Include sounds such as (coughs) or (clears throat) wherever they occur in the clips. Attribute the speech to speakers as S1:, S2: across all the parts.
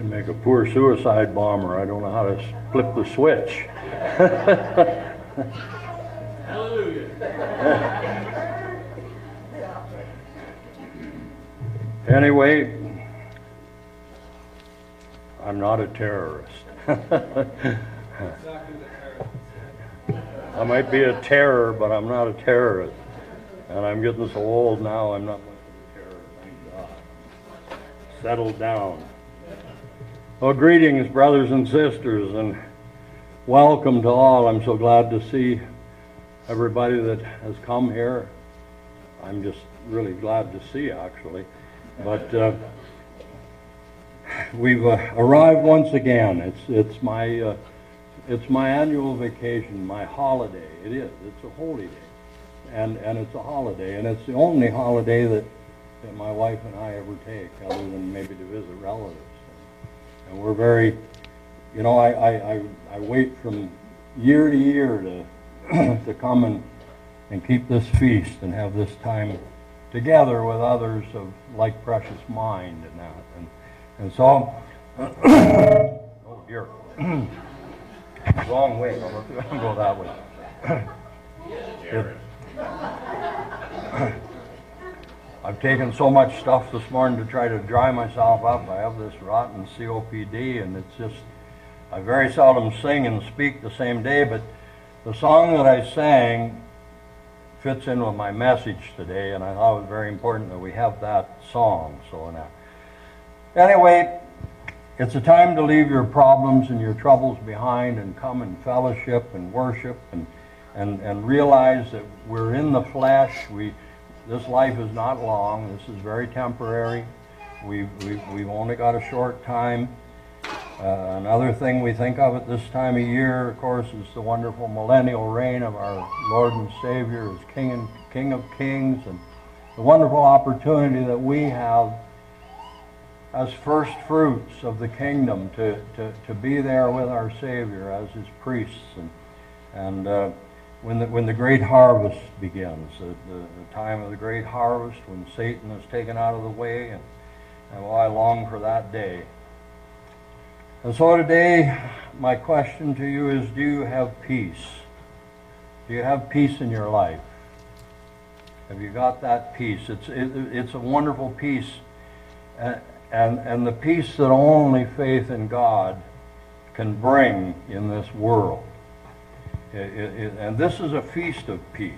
S1: I'd make a poor suicide bomber. I don't know how to flip the switch. Hallelujah. (laughs) anyway, I'm not a terrorist. (laughs) I might be a terror, but I'm not a terrorist. And I'm getting so old now, I'm not much of a terror, thank God. Settled down. Well, greetings, brothers and sisters, and welcome to all. I'm so glad to see everybody that has come here. I'm just really glad to see, actually. But uh, we've uh, arrived once again. It's it's my uh, it's my annual vacation, my holiday. It is. It's a holy day, and and it's a holiday, and it's the only holiday that that my wife and I ever take, other than maybe to visit relatives. And we're very, you know, I I, I, I wait from year to year to (clears throat) to come and and keep this feast and have this time together with others of like precious mind and that. And and so, (clears throat) oh dear, (clears throat) wrong way. To (laughs) go that way. I've taken so much stuff this morning to try to dry myself up. I have this rotten COPD, and it's just, I very seldom sing and speak the same day, but the song that I sang fits in with my message today, and I thought it was very important that we have that song. So now, anyway, it's a time to leave your problems and your troubles behind and come and fellowship and worship and and and realize that we're in the flesh. We this life is not long. This is very temporary. We've, we've, we've only got a short time. Uh, another thing we think of at this time of year, of course, is the wonderful millennial reign of our Lord and Savior as King and King of Kings, and the wonderful opportunity that we have as first fruits of the kingdom to, to, to be there with our Savior as His priests and and uh, when the, when the great harvest begins, the, the, the, time of the great harvest, when Satan is taken out of the way, and, and well, I long for that day. And so today, my question to you is do you have peace? Do you have peace in your life? Have you got that peace? It's, it, it's a wonderful peace, and, and, and the peace that only faith in God can bring in this world. It, it, and this is a feast of peace.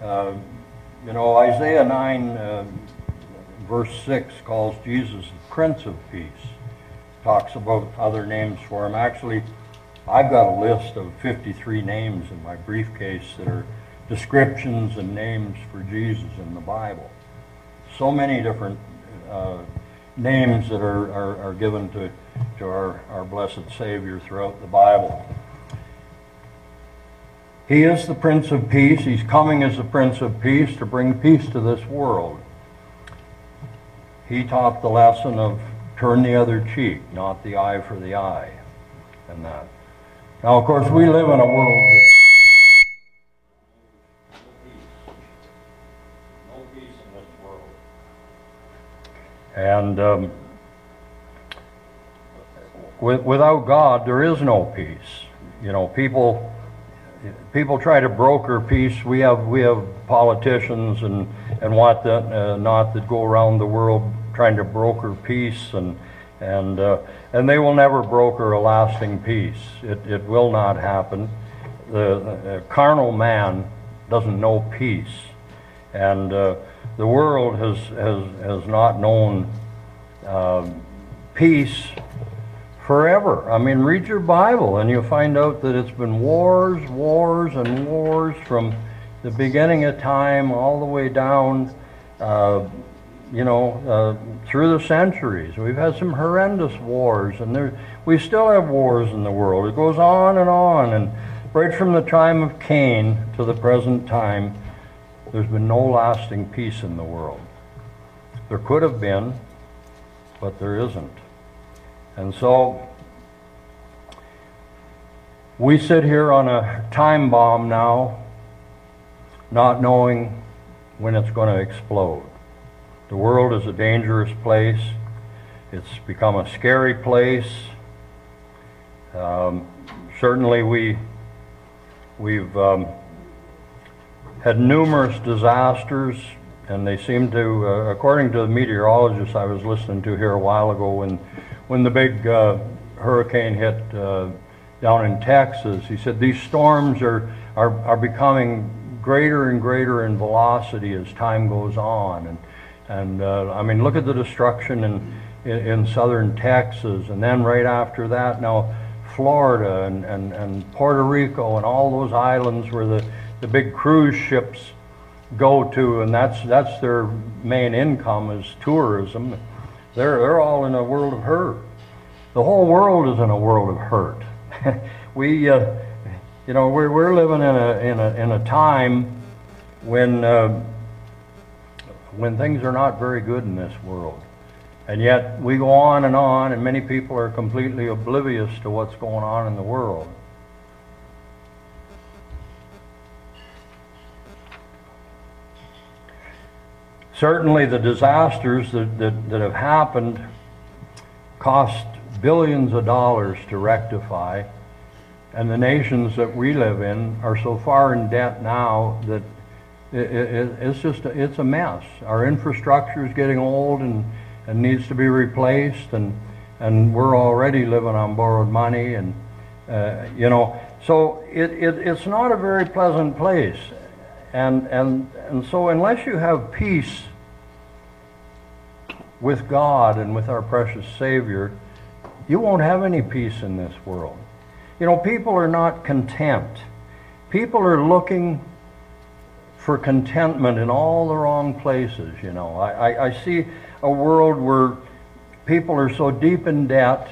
S1: Uh, you know, Isaiah 9, uh, verse 6 calls Jesus the Prince of Peace. Talks about other names for him. Actually, I've got a list of 53 names in my briefcase that are descriptions and names for Jesus in the Bible. So many different uh, names that are, are, are, given to, to our, our blessed Savior throughout the Bible. He is the Prince of Peace. He's coming as the Prince of Peace to bring peace to this world. He taught the lesson of turn the other cheek, not the eye for the eye, and that. Now, of course, we live in a world that no peace in this world. And um, with, without God, there is no peace. You know, people people try to broker peace. We have we have politicians and and what that uh, not that go around the world trying to broker peace and and uh, and they will never broker a lasting peace. It it will not happen. The carnal man doesn't know peace, and uh, the world has has has not known um, peace forever. I mean, read your Bible and you'll find out that it's been wars, wars, and wars from the beginning of time all the way down, uh, you know, uh, through the centuries. We've had some horrendous wars, and there, we still have wars in the world. It goes on and on, and right from the time of Cain to the present time, there's been no lasting peace in the world. There could have been, but there isn't. And so we sit here on a time bomb now, not knowing when it's going to explode. The world is a dangerous place, It's become a scary place. Um, certainly, we we've um, had numerous disasters, and they seem to, uh, according to the meteorologists I was listening to here a while ago, when when the big uh, hurricane hit uh, down in Texas, he said these storms are, are are becoming greater and greater in velocity as time goes on, and and uh, I mean look at the destruction in, in in southern Texas, and then right after that now. Florida and, and, and Puerto Rico and all those islands where the, the big cruise ships go to, and that's, that's their main income is tourism. They're, they're all in a world of hurt. The whole world is in a world of hurt. (laughs) we, uh, you know, we're, we're living in a, in a, in a time when, uh, when things are not very good in this world. And yet we go on and on, and many people are completely oblivious to what's going on in the world. Certainly, the disasters that, that, that have happened cost billions of dollars to rectify, and the nations that we live in are so far in debt now that it, it, it's just a, it's a mess. Our infrastructure is getting old and and needs to be replaced, and and we're already living on borrowed money, and uh, you know, so it, it it's not a very pleasant place, and and and so unless you have peace with God and with our precious Savior, you won't have any peace in this world. You know, people are not content. People are looking for contentment in all the wrong places, you know. I, I, I see a world where people are so deep in debt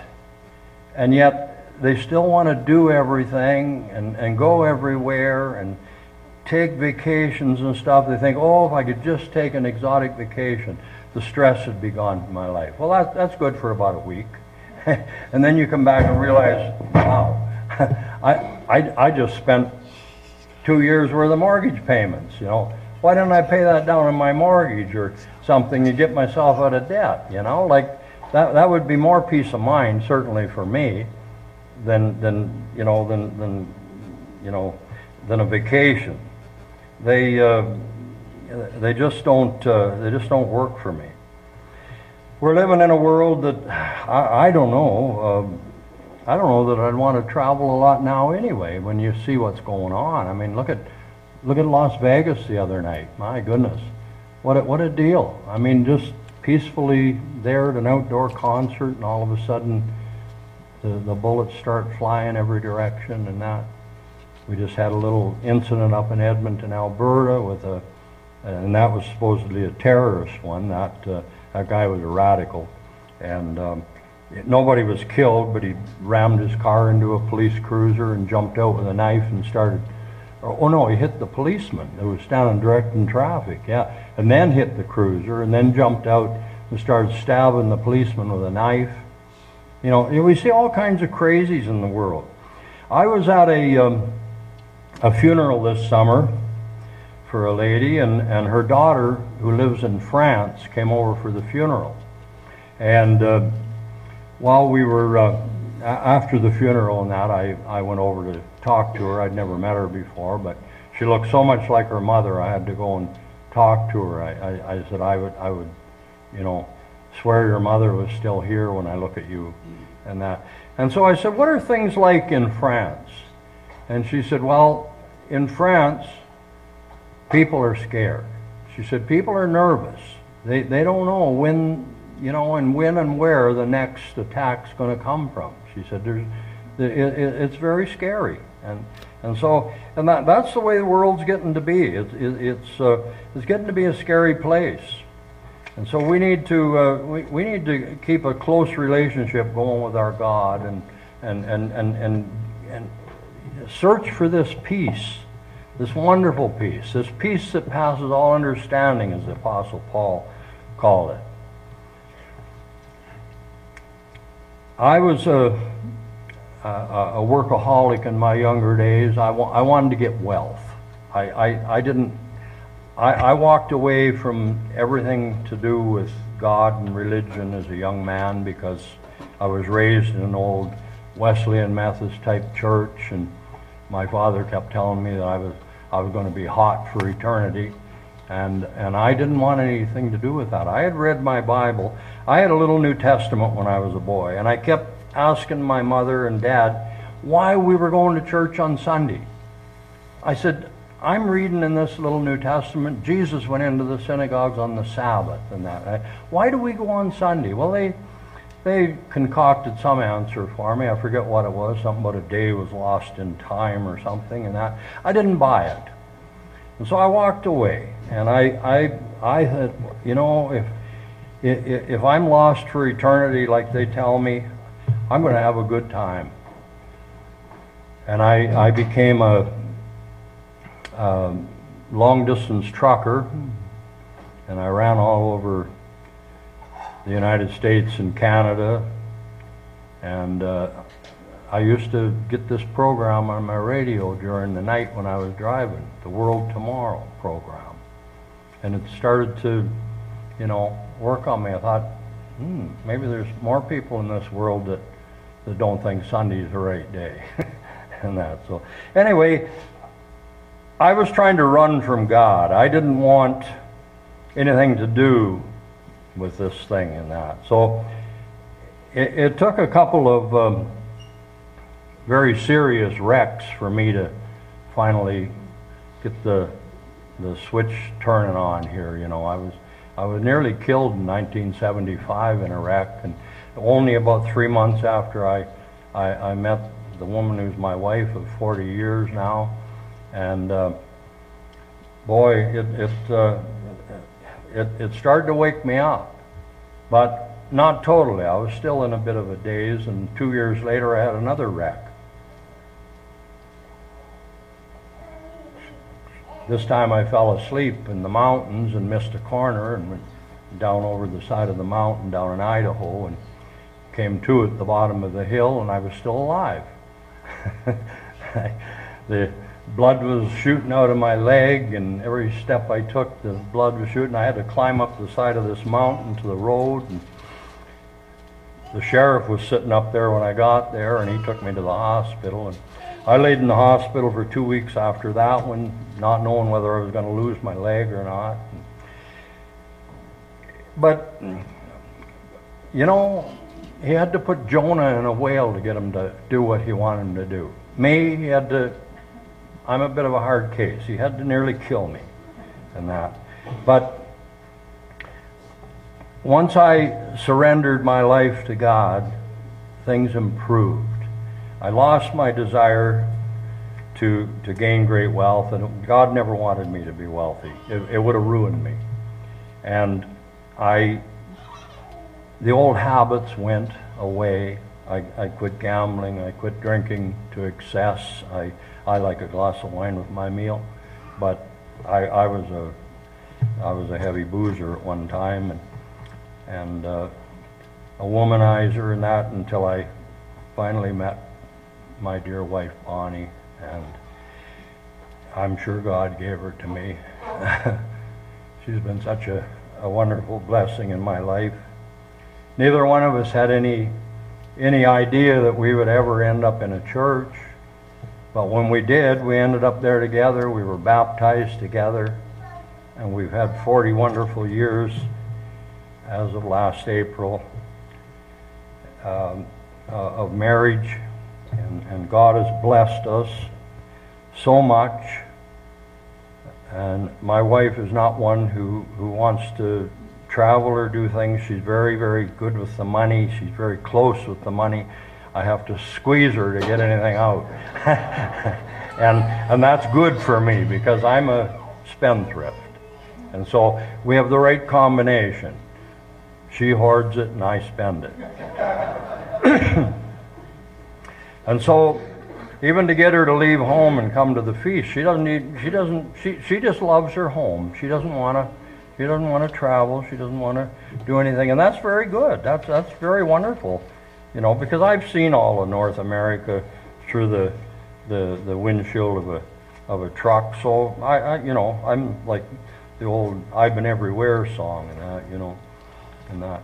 S1: and yet they still want to do everything and, and go everywhere and take vacations and stuff. They think, oh, if I could just take an exotic vacation, the stress would be gone from my life. Well, that, that's good for about a week. (laughs) and then you come back and realize, wow, (laughs) I, I, I just spent two years worth of mortgage payments, you know. Why didn't I pay that down on my mortgage or something to get myself out of debt? You know, like that, that would be more peace of mind, certainly for me, than, than you know, than, than, you know, than a vacation. They, uh, they just don't, uh, they just don't work for me. We're living in a world that (sighs) I, I don't know. Uh, I don't know that I'd want to travel a lot now anyway. When you see what's going on, I mean, look at Look at Las Vegas the other night. My goodness. What a, what a deal. I mean, just peacefully there at an outdoor concert, and all of a sudden the, the bullets start flying every direction and that. We just had a little incident up in Edmonton, Alberta with a, and that was supposedly a terrorist one. That, uh, that guy was a radical. And um, nobody was killed, but he rammed his car into a police cruiser and jumped out with a knife and started Oh no, he hit the policeman that was standing directing traffic, yeah, and then hit the cruiser, and then jumped out and started stabbing the policeman with a knife. You know, we see all kinds of crazies in the world. I was at a um, a funeral this summer for a lady, and, and her daughter, who lives in France, came over for the funeral. And uh, while we were uh, after the funeral and that, I, I went over to talk to her. I'd never met her before, but she looked so much like her mother. I had to go and talk to her. I, I, I said I would I would, you know, swear your mother was still here when I look at you, and that. And so I said, what are things like in France? And she said, well, in France, people are scared. She said people are nervous. They they don't know when you know and when and where the next attack's going to come from. She said there's it, it, it's very scary. And, and so, and that, that's the way the world's getting to be. It, it, it's, uh, it's getting to be a scary place. And so we need to, uh, we, we need to keep a close relationship going with our God and, and, and, and, and, and search for this peace, this wonderful peace, this peace that passes all understanding, as the Apostle Paul called it. I was a a, a workaholic in my younger days. I, wa- I wanted to get wealth. I, I, I didn't. I, I walked away from everything to do with God and religion as a young man because I was raised in an old Wesleyan Methodist type church, and my father kept telling me that I was I was going to be hot for eternity, and and I didn't want anything to do with that. I had read my Bible. I had a little New Testament when I was a boy, and I kept asking my mother and dad why we were going to church on Sunday. I said, I'm reading in this little New Testament, Jesus went into the synagogues on the Sabbath and that. Why do we go on Sunday? Well, they they concocted some answer for me. I forget what it was. Something about a day was lost in time or something, and that I didn't buy it. And so I walked away. And I I I had you know if if I'm lost for eternity, like they tell me, I'm going to have a good time. And I I became a um, long distance trucker, and I ran all over the United States and Canada. And uh, I used to get this program on my radio during the night when I was driving, the World Tomorrow program. And it started to, you know, work on me. I thought, hmm, maybe there's more people in this world that, that don't think Sunday's the right day. (laughs) and that. So anyway, I was trying to run from God. I didn't want anything to do with this thing and that. So it, it took a couple of um, very serious wrecks for me to finally get the the switch turning on here. You know, I was I was nearly killed in 1975 in a wreck, and only about three months after I I, I met the woman who's my wife of 40 years now and uh, boy, it it, uh, it it started to wake me up, but not totally. I was still in a bit of a daze, and two years later, I had another wreck. This time I fell asleep in the mountains and missed a corner and went down over the side of the mountain down in Idaho and came to at the bottom of the hill and I was still alive. (laughs) the blood was shooting out of my leg, and every step I took, the blood was shooting. I had to climb up the side of this mountain to the road. And the sheriff was sitting up there when I got there, and he took me to the hospital. And I laid in the hospital for two weeks after that one, not knowing whether I was going to lose my leg or not. But, you know, he had to put Jonah in a whale to get him to do what he wanted him to do. Me, he had to I'm a bit of a hard case. He had to nearly kill me and that. But once I surrendered my life to God, things improved. I lost my desire to, to gain great wealth, and God never wanted me to be wealthy. It, it would have ruined me. And I, the old habits went away. I, I quit gambling. I quit drinking to excess. I I like a glass of wine with my meal, but I, I was a I was a heavy boozer at one time and and uh, a womanizer and that until I finally met my dear wife Bonnie and I'm sure God gave her to me. (laughs) She's been such a, a wonderful blessing in my life. Neither one of us had any any idea that we would ever end up in a church but when we did, we ended up there together. We were baptized together. And we've had 40 wonderful years as of last April um, uh, of marriage. And, and God has blessed us so much. And my wife is not one who, who wants to travel or do things. She's very, very good with the money. She's very close with the money. I have to squeeze her to get anything out. (laughs) and, and that's good for me because I'm a spendthrift. And so we have the right combination. She hoards it and I spend it. (coughs) and so even to get her to leave home and come to the feast, she doesn't need she doesn't she she just loves her home. She doesn't want to she doesn't want to travel. She doesn't want to do anything, and that's very good. That's that's very wonderful. You know, because I've seen all of North America through the the, the windshield of a of a truck. So I, I you know I'm like the old I've Been Everywhere song and that, you know, and that.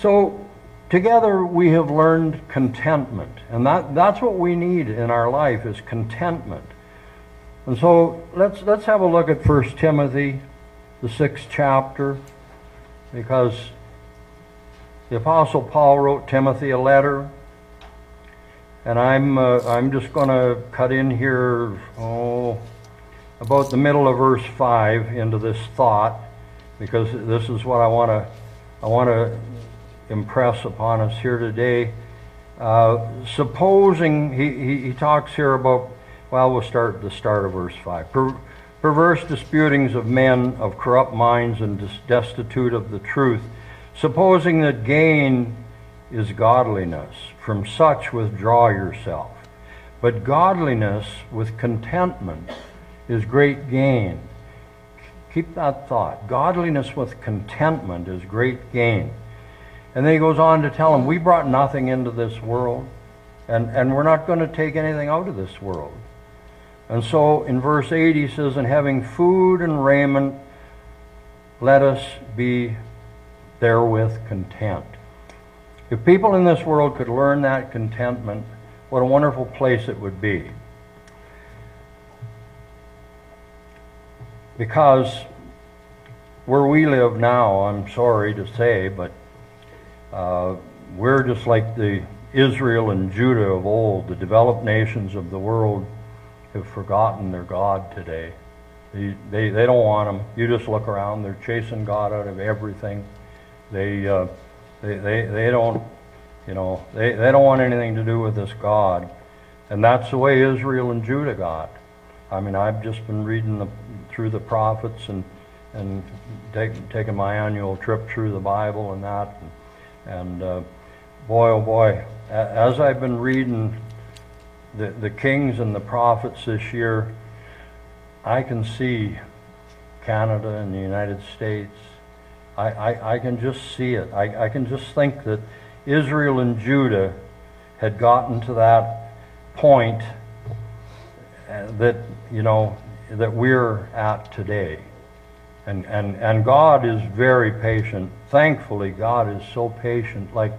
S1: So together we have learned contentment, and that, that's what we need in our life is contentment. And so let's let's have a look at First Timothy, the sixth chapter, because the Apostle Paul wrote Timothy a letter, and I'm uh, I'm just going to cut in here. Oh about the middle of verse 5 into this thought because this is what I want to I want to impress upon us here today. Uh, supposing he, he, he, talks here about well we'll start at the start of verse 5 per, perverse disputings of men of corrupt minds and destitute of the truth supposing that gain is godliness from such withdraw yourself but godliness with contentment is great gain. Keep that thought. Godliness with contentment is great gain. And then he goes on to tell him, We brought nothing into this world, and, and we're not going to take anything out of this world. And so in verse 8 he says, And having food and raiment, let us be therewith content. If people in this world could learn that contentment, what a wonderful place it would be. because where we live now, I'm sorry to say, but uh, we're just like the Israel and Judah of old. The developed nations of the world have forgotten their God today. They, they, they don't want him. You just look around. They're chasing God out of everything. They, uh, they, they, they don't, you know, they, they don't want anything to do with this God. And that's the way Israel and Judah got. I mean, I've just been reading the through the prophets and and take, taking my annual trip through the Bible and that. And, and uh, boy, oh boy, as I've been reading the, the kings and the prophets this year, I can see Canada and the United States. I, I, I can just see it. I, I can just think that Israel and Judah had gotten to that point uh, that, you know, that we're at today. And, and, and God is very patient. Thankfully, God is so patient. Like,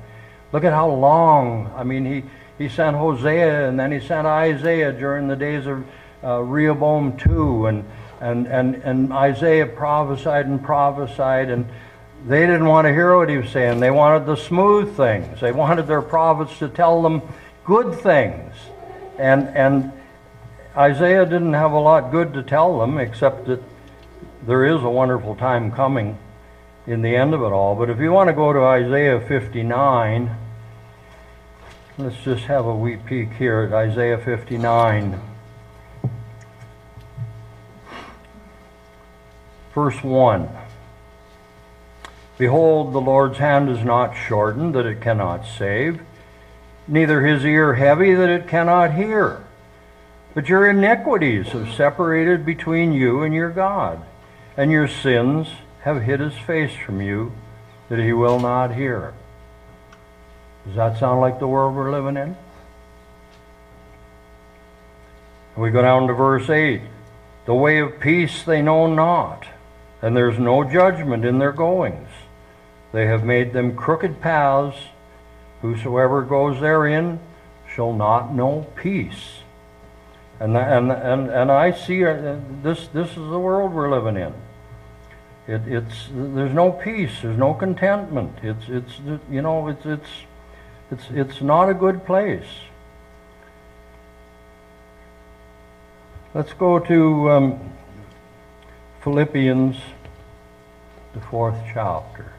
S1: look at how long. I mean, he, he sent Hosea and then he sent Isaiah during the days of uh, Rehoboam too. And, and, and, and Isaiah prophesied and prophesied. And they didn't want to hear what he was saying. They wanted the smooth things. They wanted their prophets to tell them good things. And, and Isaiah didn't have a lot good to tell them except that there is a wonderful time coming in the end of it all. But if you want to go to Isaiah 59, let's just have a wee peek here at Isaiah 59. Verse 1 Behold, the Lord's hand is not shortened that it cannot save, neither his ear heavy that it cannot hear. But your iniquities have separated between you and your God, and your sins have hid his face from you, that he will not hear. Does that sound like the world we're living in? We go down to verse 8. The way of peace they know not, and there's no judgment in their goings. They have made them crooked paths. Whosoever goes therein shall not know peace. And, and, and, and I see uh, this, this is the world we're living in. It, it's, there's no peace, there's no contentment. It's, it's, you know, it's, it's, it's, it's not a good place. Let's go to um, Philippians, the fourth chapter.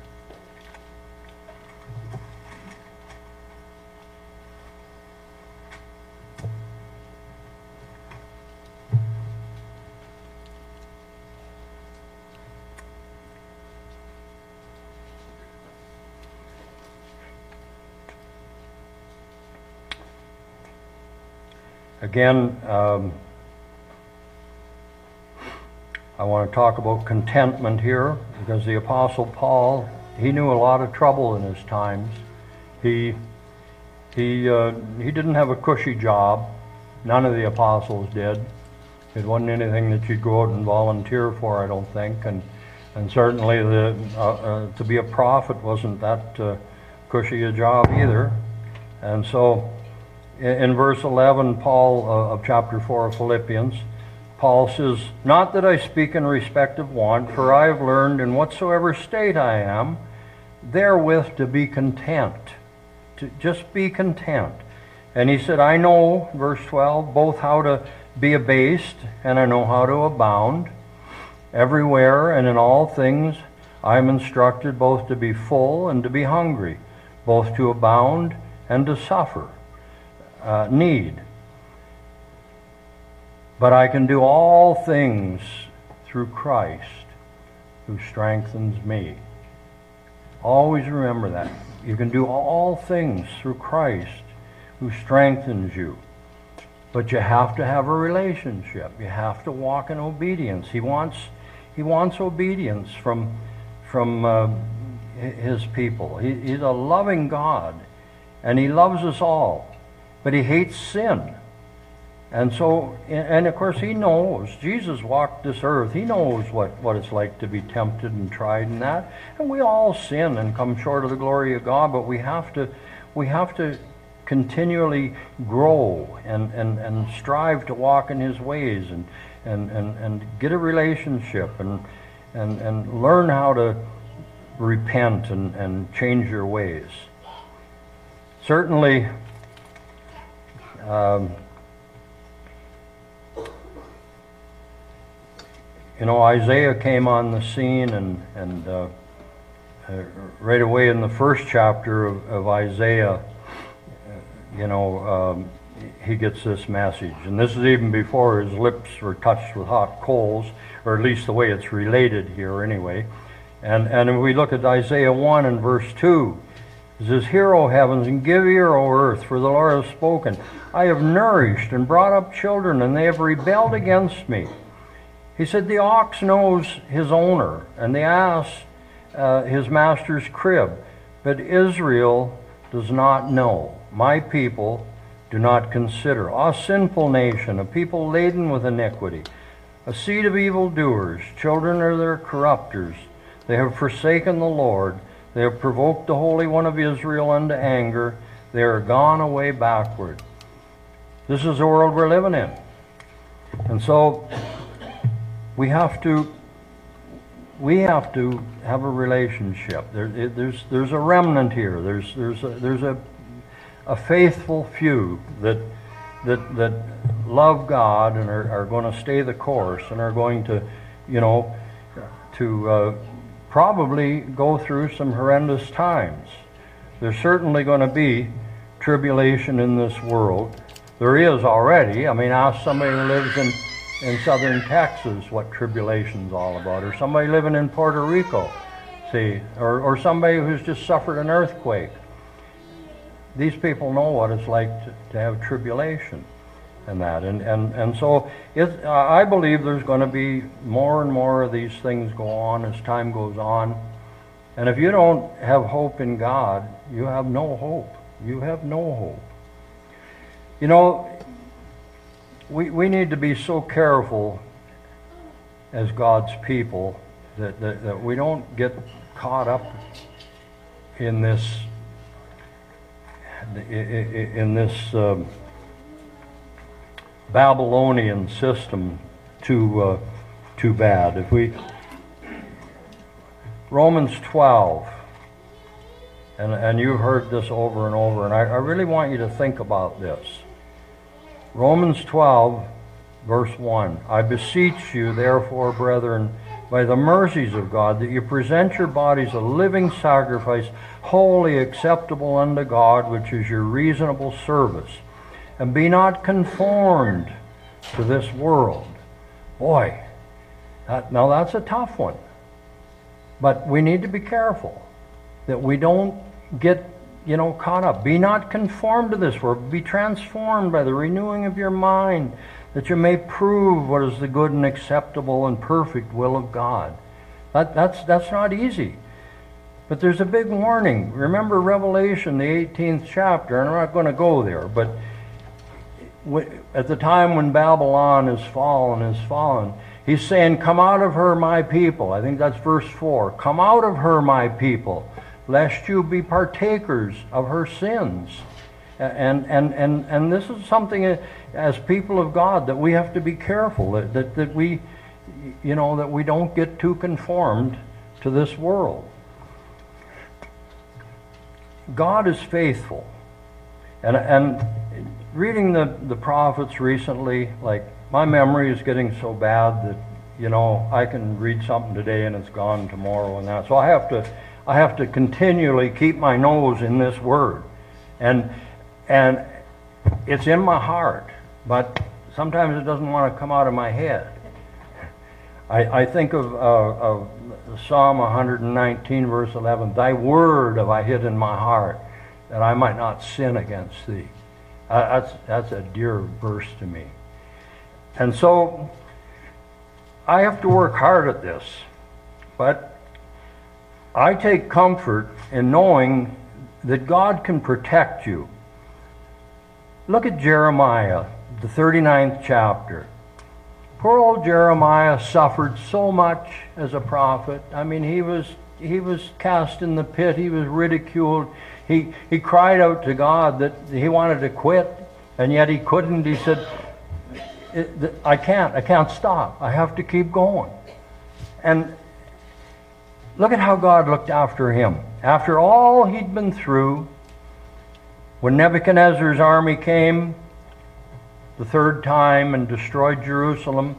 S1: Again, um, I want to talk about contentment here because the Apostle Paul, he knew a lot of trouble in his times. He, he, uh, he didn't have a cushy job. None of the apostles did. It wasn't anything that you'd go out and volunteer for, I don't think. And And certainly the, uh, uh, to be a prophet wasn't that uh, cushy a job either. And so in, in verse 11, Paul uh, of chapter 4 of Philippians, Paul says, Not that I speak in respect of want, for I have learned in whatsoever state I am, therewith to be content. To just be content. And he said, I know, verse 12, both how to be abased and I know how to abound. Everywhere and in all things I am instructed both to be full and to be hungry, both to abound and to suffer uh, need. But I can do all things through Christ who strengthens me. Always remember that. You can do all things through Christ who strengthens you. But you have to have a relationship. You have to walk in obedience. He wants, he wants obedience from, from uh, his people. He, he's a loving God, and he loves us all, but he hates sin. And so, and of course, he knows. Jesus walked this earth. He knows what, what it's like to be tempted and tried and that. And we all sin and come short of the glory of God, but we have to, we have to continually grow and, and, and strive to walk in his ways and, and, and, and get a relationship and, and, and learn how to repent and, and change your ways. Certainly, um, you know, Isaiah came on the scene, and, and uh, uh, right away in the first chapter of, of Isaiah, you know, um, he gets this message. And this is even before his lips were touched with hot coals, or at least the way it's related here, anyway. And, and if we look at Isaiah 1 and verse 2, it says, Hear, O heavens, and give ear, O earth, for the Lord has spoken. I have nourished and brought up children, and they have rebelled against me. He said, The ox knows his owner, and the ass uh, his master's crib, but Israel does not know. My people do not consider. A sinful nation, a people laden with iniquity, a seed of evildoers, children are their corrupters. They have forsaken the Lord. They have provoked the Holy One of Israel unto anger. They are gone away backward. This is the world we're living in. And so we have to we have to have a relationship. There, there's there's a remnant here. There's there's a, there's a a faithful few that that that love God and are, are going to stay the course and are going to, you know, to uh, probably go through some horrendous times. There's certainly going to be tribulation in this world. There is already. I mean, ask somebody who lives in in southern Texas what tribulation's all about, or somebody living in Puerto Rico, see, or, or somebody who's just suffered an earthquake. These people know what it's like to, to have tribulation and that. And, and, and so it, uh, I believe there's going to be more and more of these things go on as time goes on. And if you don't have hope in God, you have no hope. You have no hope. You know, we, we need to be so careful as God's people that, that, that we don't get caught up in this in this um, Babylonian system too uh, too bad. If we Romans 12, and, and you've heard this over and over, and I, I really want you to think about this. Romans 12, verse 1. I beseech you, therefore, brethren, by the mercies of God, that you present your bodies a living sacrifice, wholly acceptable unto God, which is your reasonable service. And be not conformed to this world. Boy, that, now that's a tough one. But we need to be careful that we don't get you know, caught up. Be not conformed to this world. Be transformed by the renewing of your mind, that you may prove what is the good and acceptable and perfect will of God. That, that's, that's not easy. But there's a big warning. Remember Revelation, the 18th chapter, and I'm not going to go there, but at the time when Babylon is fallen, is fallen, He's saying, Come out of her, my people. I think that's verse 4. Come out of her, my people, lest you be partakers of her sins. And, and, and, and this is something uh, as people of God that we have to be careful that, that, that we, you know, that we don't get too conformed to this world. God is faithful. And, and reading the, the prophets recently, like my memory is getting so bad that, you know, I can read something today and it's gone tomorrow and that. So I have to, I have to continually keep my nose in this word. And and it's in my heart, but sometimes it doesn't want to come out of my head. I, I think of, uh, of Psalm 119, verse 11 Thy word have I hid in my heart, that I might not sin against thee. That's, that's a dear verse to me. And so I have to work hard at this, but I take comfort in knowing that God can protect you Look at Jeremiah, the 39th chapter. Poor old Jeremiah suffered so much as a prophet. I mean, he was he was cast in the pit. He was ridiculed. He he cried out to God that he wanted to quit, and yet he couldn't. He said, "I can't. I can't stop. I have to keep going." And look at how God looked after him. After all he'd been through, when Nebuchadnezzar's army came the third time and destroyed Jerusalem,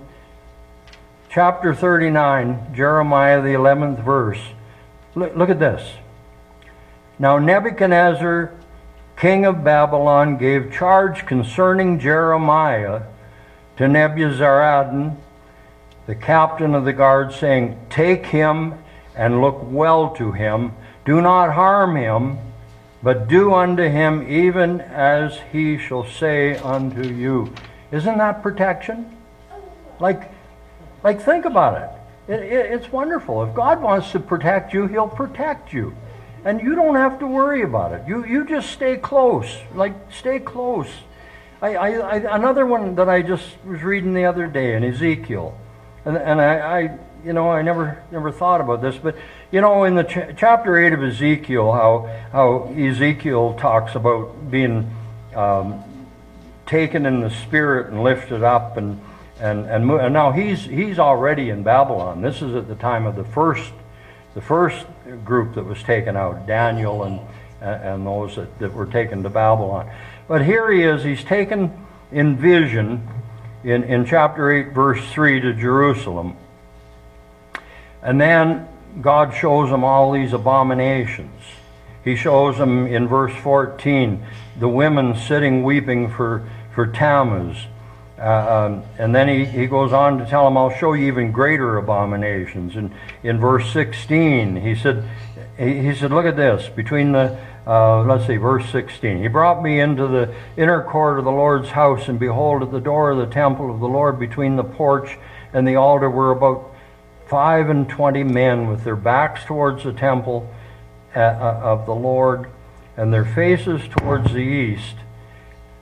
S1: chapter 39, Jeremiah, the 11th verse, look, look at this. Now Nebuchadnezzar, king of Babylon, gave charge concerning Jeremiah to Nebuzaradan, the captain of the guard, saying, Take him and look well to him. Do not harm him but do unto him even as he shall say unto you. Isn't that protection? Like, like think about it. it, it it's wonderful. If God wants to protect you, he'll protect you. And you don't have to worry about it. You, you just stay close. Like, stay close. I, I, I, another one that I just was reading the other day in Ezekiel. And, and I, I, you know, I never, never thought about this, but you know, in the ch- chapter 8 of Ezekiel, how, how Ezekiel talks about being um, taken in the spirit and lifted up, and, and, and, and now he's, he's already in Babylon. This is at the time of the first, the first group that was taken out, Daniel and, and those that, that were taken to Babylon. But here he is, he's taken in vision in, in chapter 8, verse 3 to Jerusalem. And then God shows him all these abominations. He shows him in verse 14 the women sitting weeping for, for Tammuz. Uh, um, and then he, he goes on to tell them, I'll show you even greater abominations. And in verse 16, he said, he, he said, look at this. Between the, uh, let's see, verse 16. He brought me into the inner court of the Lord's house, and behold, at the door of the temple of the Lord, between the porch and the altar, were about five and twenty men with their backs towards the temple uh, uh, of the Lord and their faces towards the east,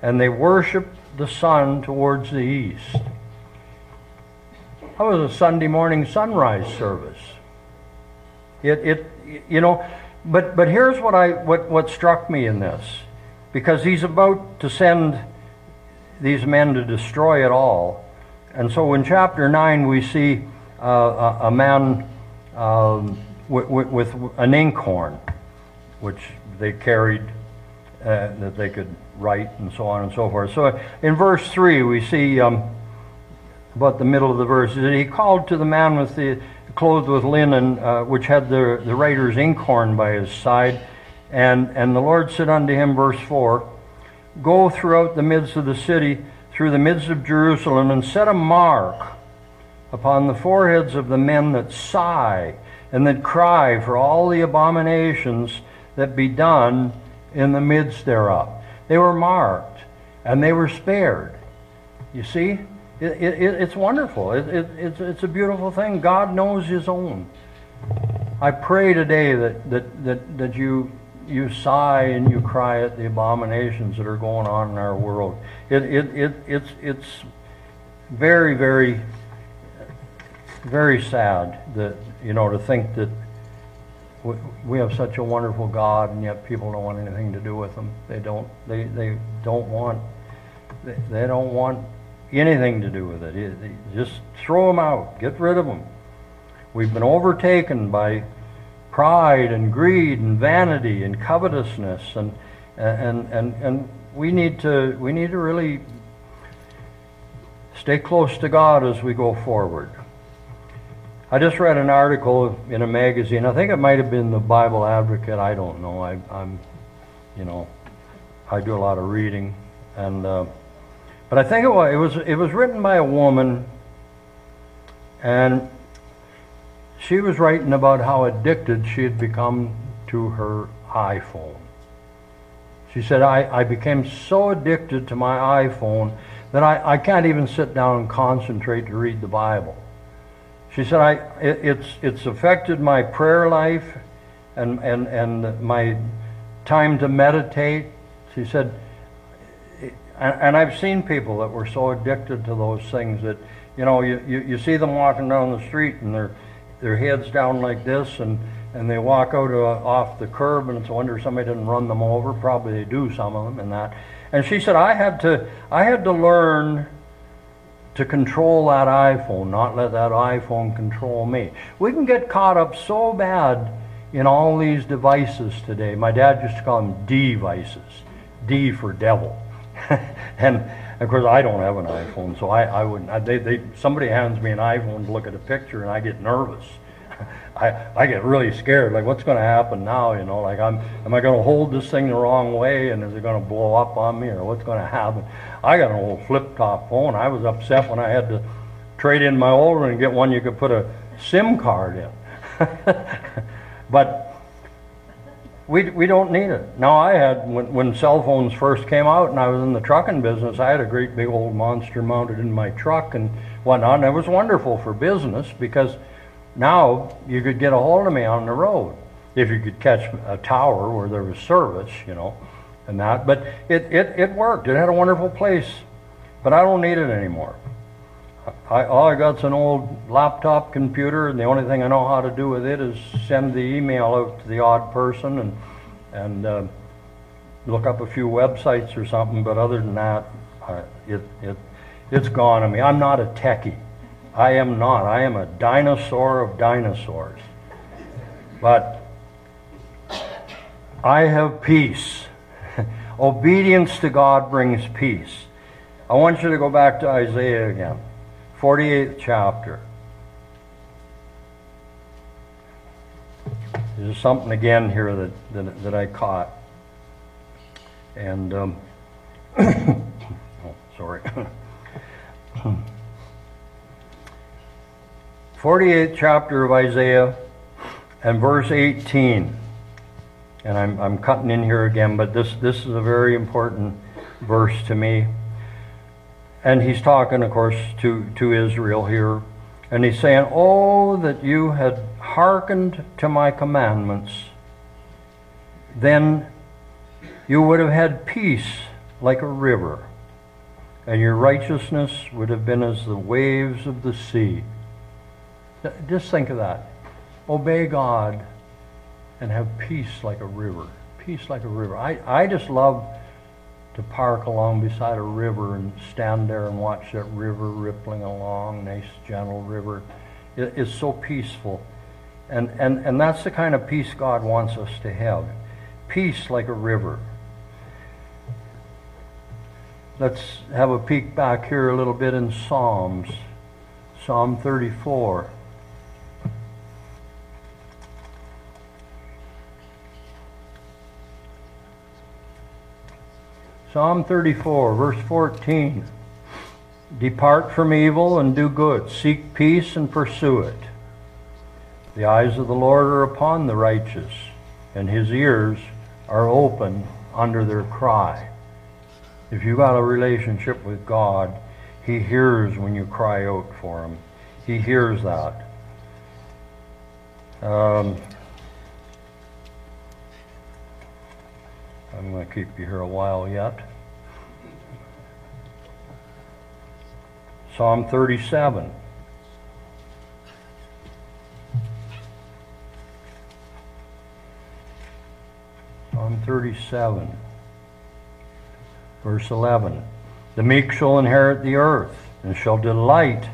S1: and they worshiped the sun towards the east. That was a Sunday morning sunrise service. It, it, you know, but but here's what I what what struck me in this, because he's about to send these men to destroy it all, and so in chapter nine we see uh, a, man um, with, with, an inkhorn, which they carried uh, that they could write and so on and so forth. So in verse 3, we see um, about the middle of the verse that he called to the man with the clothed with linen, uh, which had the, the writer's inkhorn by his side. And, and the Lord said unto him, verse 4, Go throughout the midst of the city, through the midst of Jerusalem, and set a mark upon the foreheads of the men that sigh and that cry for all the abominations that be done in the midst thereof. They were marked and they were spared. You see? It, it, it's wonderful. It, it's, it's a beautiful thing. God knows His own. I pray today that, that, that, that you, you sigh and you cry at the abominations that are going on in our world. It, it, it, it's, it's very, very very sad that, you know, to think that we, we have such a wonderful God and yet people don't want anything to do with him. They don't, they, they don't want, they, they don't want anything to do with it. It- it- Just throw them out, get rid of them. We've been overtaken by pride and greed and vanity and covetousness and, and, and, and we need to, we need to really stay close to God as we go forward. I just read an article in a magazine. I think it might have been the Bible Advocate. I don't know. I, I'm, you know, I do a lot of reading, and uh, but I think it was it was it was written by a woman, and she was writing about how addicted she had become to her iPhone. She said, I, I became so addicted to my iPhone that I, I can't even sit down and concentrate to read the Bible. She said, I, it, it's, it's affected my prayer life and, and, and my time to meditate. She said, and, I've seen people that were so addicted to those things that, you know, you, you, you see them walking down the street and their, their heads down like this and, and they walk out uh, off the curb and it's a wonder somebody didn't run them over. Probably they do, some of them, and that. And she said, I had to, I had to learn to control that iPhone, not let that iPhone control me. We can get caught up so bad in all these devices today. My dad used to call them devices, D for devil. (laughs) and of course, I don't have an iPhone, so I, I wouldn't. I, they, they, somebody hands me an iPhone to look at a picture, and I get nervous. (laughs) I, I get really scared. Like, what's going to happen now? You know, like, I'm, am I going to hold this thing the wrong way, and is it going to blow up on me, or what's going to happen? I got an old flip-top phone. I was upset when I had to trade in my old one and get one you could put a SIM card in. (laughs) but we, we don't need it. Now, I had, when, when cell phones first came out and I was in the trucking business, I had a great big old monster mounted in my truck and whatnot, and it was wonderful for business because now you could get a hold of me on the road if you could catch a tower where there was service, you know, and that. But it, it, it worked. It had a wonderful place. But I don't need it anymore. I, all I got's an old laptop computer, and the only thing I know how to do with it is send the email out to the odd person and and uh, look up a few websites or something. But other than that, uh, it it it's gone I mean, I'm not a techie. I am not. I am a dinosaur of dinosaurs. But I have peace. (laughs) Obedience to God brings peace. I want you to go back to Isaiah again, 48th chapter. There's something again here that, that, that I caught. And, um, (coughs) oh, sorry. (coughs) (coughs) 48th chapter of Isaiah and verse 18. And I'm, I'm cutting in here again, but this, this is a very important verse to me. And he's talking, of course, to, to Israel here. And he's saying, Oh, that you had hearkened to my commandments, then you would have had peace like a river, and your righteousness would have been as the waves of the sea. Just think of that. Obey God and have peace like a river. Peace like a river. I, I just love to park along beside a river and stand there and watch that river rippling along, nice gentle river. It, it's so peaceful. And, and, and that's the kind of peace God wants us to have. Peace like a river. Let's have a peek back here a little bit in Psalms. Psalm 34. Psalm 34, verse 14. Depart from evil and do good. Seek peace and pursue it. The eyes of the Lord are upon the righteous, and his ears are open under their cry. If you've got a relationship with God, he hears when you cry out for him. He hears that. Um, I'm going to keep you here a while yet. Psalm 37. Psalm 37, verse 11. The meek shall inherit the earth and shall delight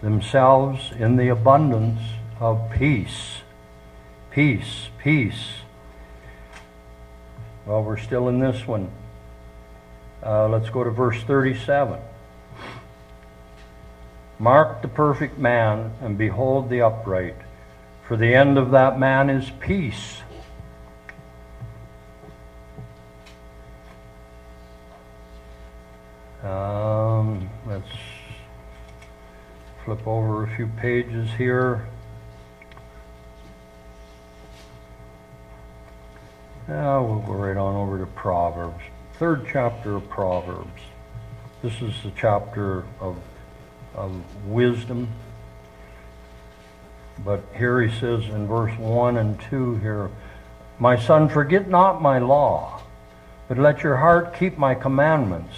S1: themselves in the abundance of peace. Peace, peace well, we're still in this one. Uh, let's go to verse 37. Mark the perfect man and behold the upright, for the end of that man is peace. Um, let's flip over a few pages here. Now we'll go right on over to Proverbs. Third chapter of Proverbs. This is the chapter of, of wisdom. But here he says in verse 1 and 2 here, My son, forget not my law, but let your heart keep my commandments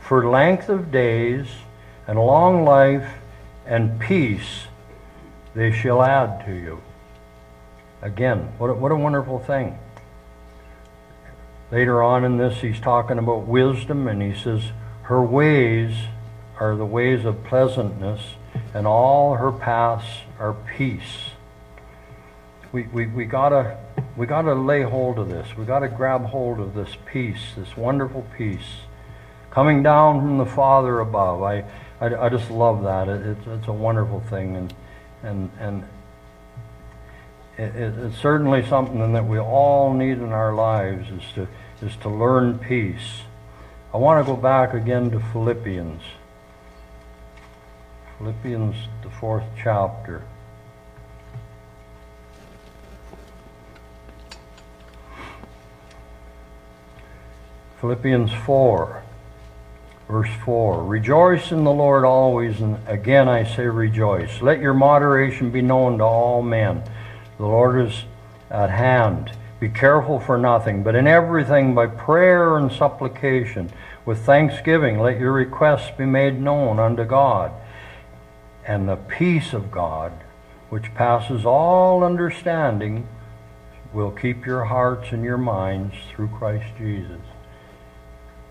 S1: for length of days and long life and peace they shall add to you. Again, what a, what a wonderful thing. Later on in this, he's talking about wisdom, and he says, Her ways are the ways of pleasantness, and all her paths are peace. We, we, we gotta we gotta lay hold of this. We gotta grab hold of this peace, this wonderful peace coming down from the Father above. I, I, I just love that. It, it's, it's a wonderful thing, and and and it, it's certainly something that we all need in our lives is to is to learn peace. I want to go back again to Philippians. Philippians, the fourth chapter. Philippians 4. Verse 4 Rejoice in the Lord always, and again I say rejoice. Let your moderation be known to all men. The Lord is at hand. Be careful for nothing, but in everything by prayer and supplication, with thanksgiving, let your requests be made known unto God. And the peace of God, which passes all understanding, will keep your hearts and your minds through Christ Jesus.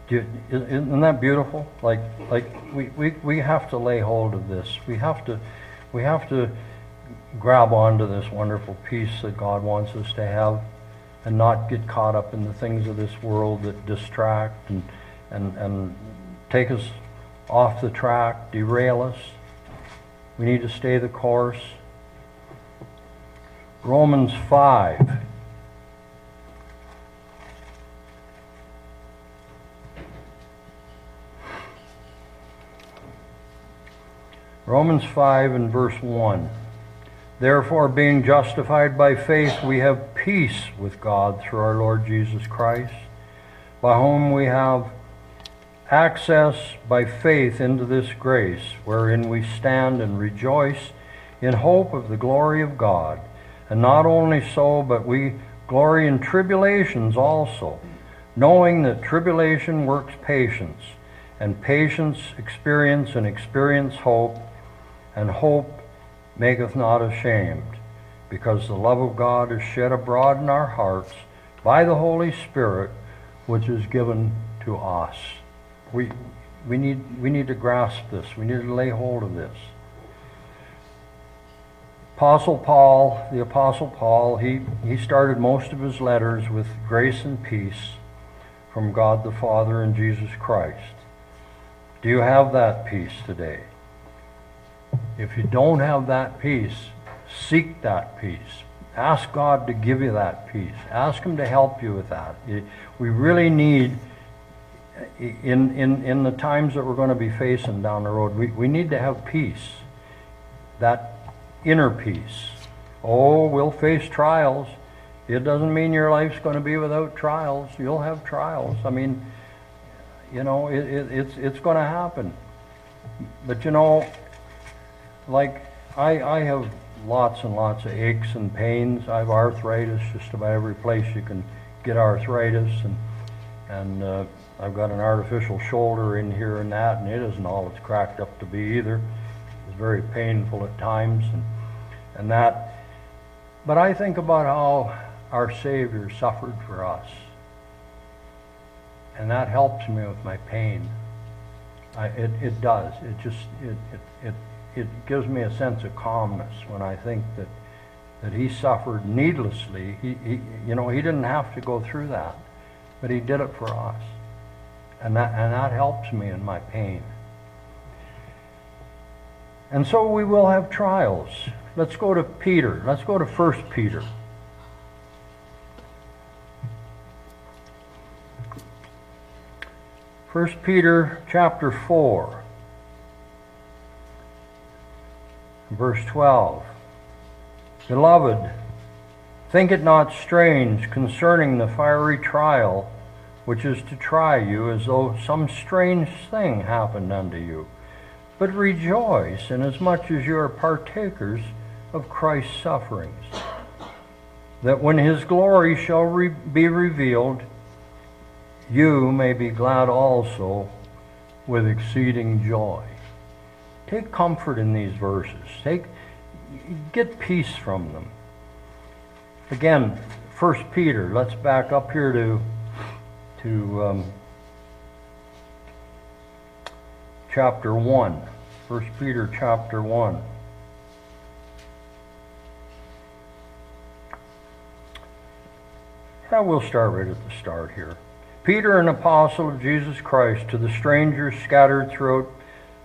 S1: Isn't that beautiful? Like, like we, we, we have to lay hold of this. We have to, we have to grab onto this wonderful peace that God wants us to have, and not get caught up in the things of this world that distract and and and take us off the track, derail us. We need to stay the course. Romans five. Romans 5 and verse 1. Therefore, being justified by faith, we have peace with God through our Lord Jesus Christ, by whom we have access by faith into this grace, wherein we stand and rejoice in hope of the glory of God. And not only so, but we glory in tribulations also, knowing that tribulation works patience, and patience experience, and experience hope and hope maketh not ashamed, because the love of God is shed abroad in our hearts by the Holy Spirit, which is given to us. We, we, need, we need to grasp this. We need to lay hold of this. Apostle Paul, the Apostle Paul, he, he started most of his letters with grace and peace from God the Father and Jesus Christ. Do you have that peace today? If you don't have that peace, seek that peace. Ask God to give you that peace. Ask Him to help you with that. We really need, in, in, in the times that we're going to be facing down the road, we, we need to have peace. That inner peace. Oh, we'll face trials. It doesn't mean your life's going to be without trials. You'll have trials. I mean, you know, it, it, it's, it's going to happen. But you know, like I, I have lots and lots of aches and pains. I have arthritis just about every place you can get arthritis, and and uh, I've got an artificial shoulder in here and that, and it isn't all it's cracked up to be either. It's very painful at times, and and that. But I think about how our Savior suffered for us. and that helps me with my pain. I, it, it does. It just it, it, it, it gives me a sense of calmness when I think that that he suffered needlessly. He, he you know he didn't have to go through that, but he did it for us, and that and that helps me in my pain. And so we will have trials. Let's go to Peter. Let's go to First Peter. First Peter chapter 4, verse 12. Beloved, think it not strange concerning the fiery trial which is to try you as though some strange thing happened unto you. But rejoice inasmuch as you are partakers of Christ's sufferings, that when his glory shall re- be revealed, you may be glad also with exceeding joy. Take comfort in these verses. Take, get peace from them. Again, First Peter. Let's back up here to to um, chapter one. First Peter chapter one. Yeah, we'll start right at the start here. Peter, an apostle of Jesus Christ, to the strangers scattered throughout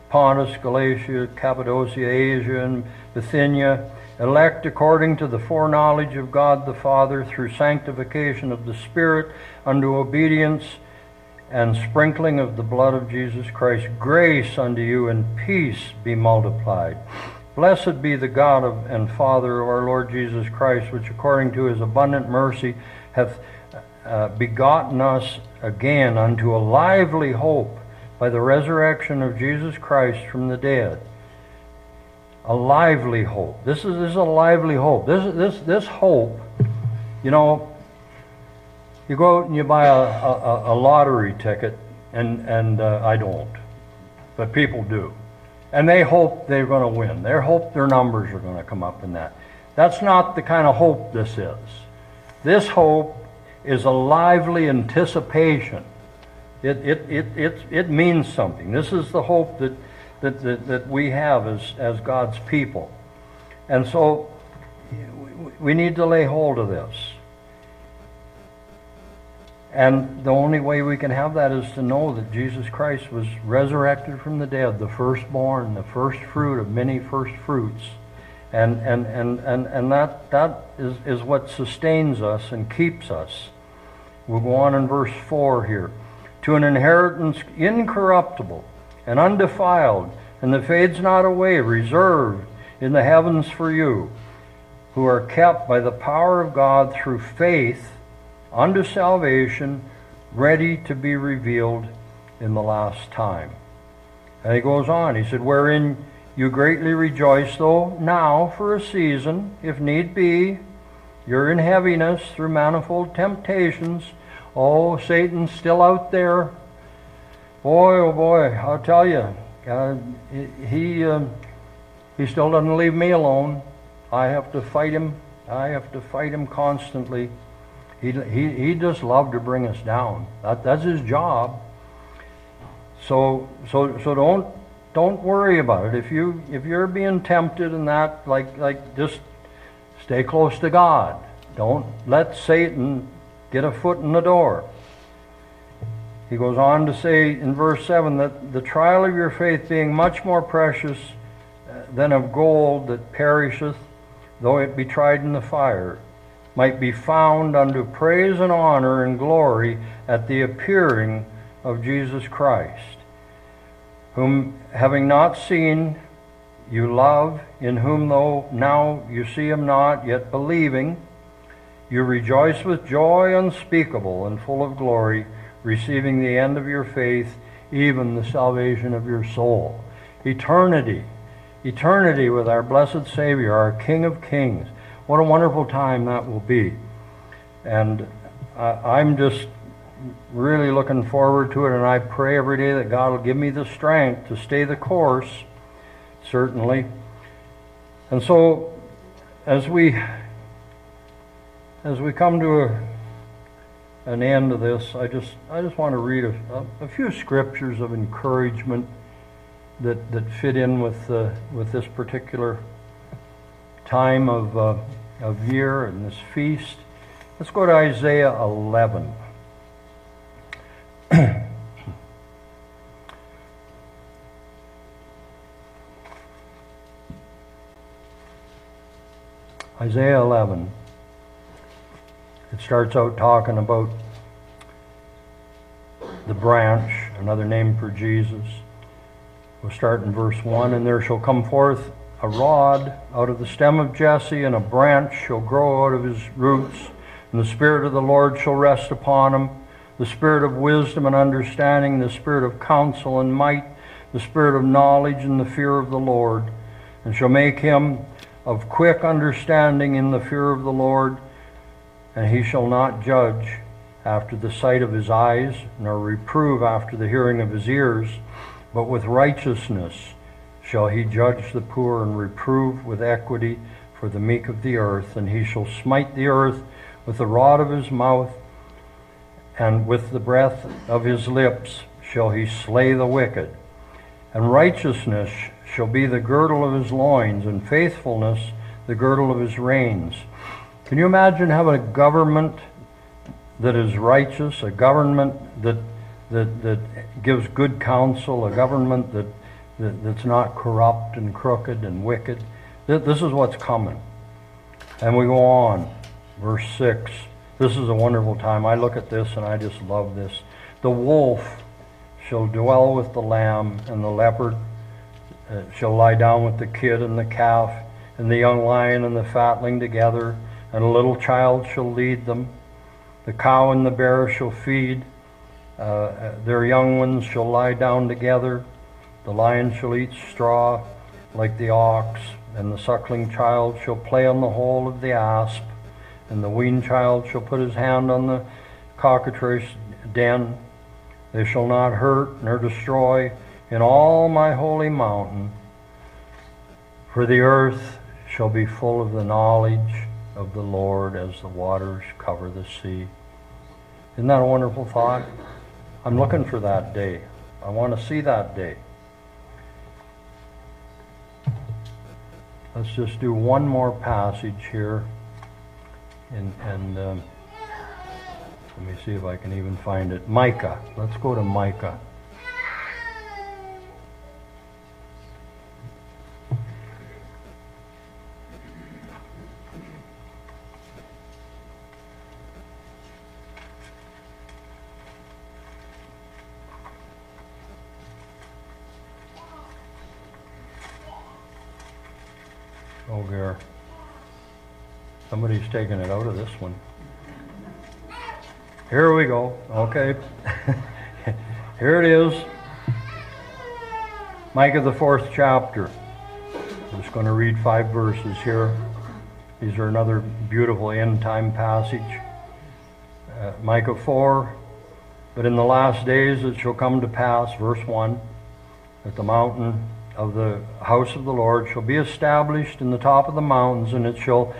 S1: Pontus, Galatia, Cappadocia, Asia, and Bithynia, elect according to the foreknowledge of God the Father through sanctification of the Spirit unto obedience and sprinkling of the blood of Jesus Christ, grace unto you and peace be multiplied. Blessed be the God of, and Father of our Lord Jesus Christ, which according to his abundant mercy hath uh, begotten us again unto a lively hope by the resurrection of Jesus Christ from the dead. A lively hope. This is, this is a lively hope. This, this, this hope, you know, you go out and you buy a, a, a lottery ticket, and, and uh, I don't, but people do. And they hope they're going to win. They hope their numbers are going to come up in that. That's not the kind of hope this is. This hope is a lively anticipation. It, it, it, it, it means something. This is the hope that, that, that, that we have as, as God's people. And so we need to lay hold of this. And the only way we can have that is to know that Jesus Christ was resurrected from the dead, the firstborn, the first fruit of many first fruits. And, and, and, and, and that, that is, is what sustains us and keeps us. We'll go on in verse 4 here. To an inheritance incorruptible and undefiled, and that fades not away, reserved in the heavens for you, who are kept by the power of God through faith unto salvation, ready to be revealed in the last time. And he goes on, he said, Wherein you greatly rejoice, though now for a season, if need be, you're in heaviness through manifold temptations. Oh, Satan's still out there. Boy, oh boy, I'll tell you, uh, he um, he still doesn't leave me alone. I have to fight him. I have to fight him constantly. He he he just loved to bring us down. That, that's his job. So so so don't don't worry about it. If you if you're being tempted and that, like like just Stay close to God. Don't let Satan get a foot in the door. He goes on to say in verse 7 that the trial of your faith being much more precious uh, than of gold that perisheth, though it be tried in the fire, might be found unto praise and honor and glory at the appearing of Jesus Christ, whom having not seen, you love, in whom though now you see him not, yet believing, you rejoice with joy unspeakable and full of glory, receiving the end of your faith, even the salvation of your soul. Eternity, eternity with our blessed Savior, our King of Kings. What a wonderful time that will be. And I'm just really looking forward to it, and I pray every day that God will give me the strength to stay the course certainly. And so, as we as we come to a, an end of this, I just I just want to read a, a, a few scriptures of encouragement that that fit in with uh, with this particular time of uh, of year and this feast. Let's go to Isaiah 11. (clears throat) Isaiah 11. It starts out talking about the branch, another name for Jesus. We'll start in verse 1 And there shall come forth a rod out of the stem of Jesse, and a branch shall grow out of his roots. And the Spirit of the Lord shall rest upon him the Spirit of wisdom and understanding, the Spirit of counsel and might, the Spirit of knowledge and the fear of the Lord. And shall make him of quick understanding in the fear of the Lord, and he shall not judge after the sight of his eyes, nor reprove after the hearing of his ears, but with righteousness shall he judge the poor and reprove with equity for the meek of the earth, and he shall smite the earth with the rod of his mouth, and with the breath of his lips shall he slay the wicked. And righteousness shall be the girdle of his loins, and faithfulness the girdle of his reins. Can you imagine having a government that is righteous, a government that that, that gives good counsel, a government that, that that's not corrupt and crooked and wicked? This is what's coming. And we go on, verse 6. This is a wonderful time. I look at this and I just love this. The wolf shall dwell with the lamb, and the leopard uh, shall lie down with the kid and the calf, and the young lion and the fatling together, and a little child shall lead them. The cow and the bear shall feed, uh, their young ones shall lie down together. The lion shall eat straw like the ox, and the suckling child shall play on the hole of the asp, and the weaned child shall put his hand on the cockatrice den. They shall not hurt nor destroy in all my holy mountain, for the earth shall be full of the knowledge of the Lord as the waters cover the sea. Isn't that a wonderful thought? I'm looking for that day. I want to see that day. Let's just do one more passage here. And, and um, let me see if I can even find it. Micah. Let's go to Micah. Oh, Gar. Somebody's taking it out of this one. Here we go. Okay. (laughs) Here it is. Micah, the fourth chapter. I'm just going to read five verses here. These are another beautiful end time passage. Uh, Micah 4. But in the last days it shall come to pass, verse 1, that the mountain of the house of the Lord shall be established in the top of the mountains, and it shall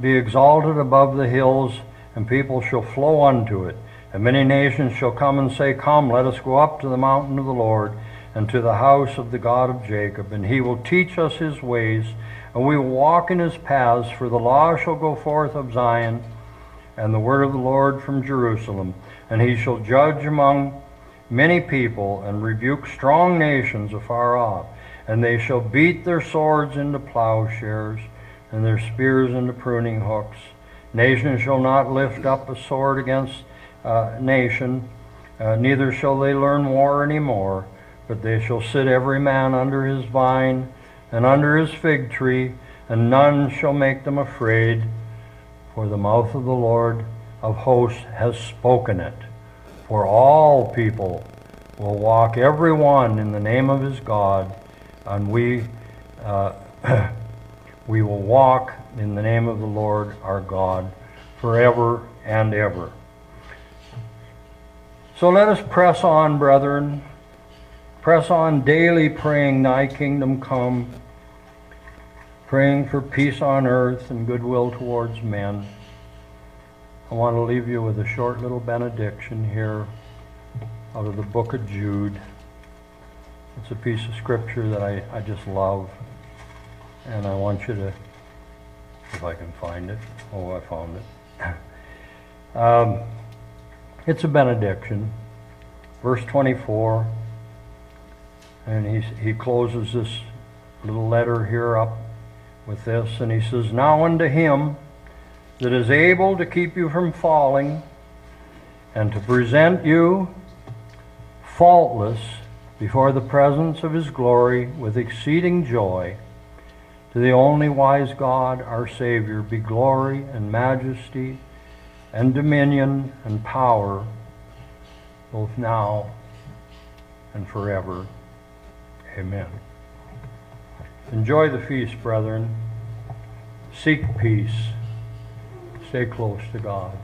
S1: be exalted above the hills, and people shall flow unto it. And many nations shall come and say, Come, let us go up to the mountain of the Lord, and to the house of the God of Jacob, and he will teach us his ways, and we will walk in his paths, for the law shall go forth of Zion, and the word of the Lord from Jerusalem. And he shall judge among many people, and rebuke strong nations afar off and they shall beat their swords into plowshares, and their spears into pruning hooks. Nation shall not lift up a sword against uh, nation, uh, neither shall they learn war any more, but they shall sit every man under his vine and under his fig tree, and none shall make them afraid, for the mouth of the Lord of hosts has spoken it. For all people will walk every one in the name of his God and we uh, (clears throat) we will walk in the name of the Lord our God forever and ever. So let us press on, brethren. Press on daily, praying, Thy kingdom come, praying for peace on earth and goodwill towards men. I want to leave you with a short little benediction here out of the book of Jude. It's a piece of scripture that I, I just love. And I want you to, if I can find it. Oh, I found it. (coughs) um, it's a benediction. Verse 24. And he, he closes this little letter here up with this. And he says, Now unto him that is able to keep you from falling and to present you faultless before the presence of his glory with exceeding joy. To the only wise God, our Savior, be glory and majesty and dominion and power, both now and forever. Amen. Enjoy the feast, brethren. Seek peace. Stay close to God.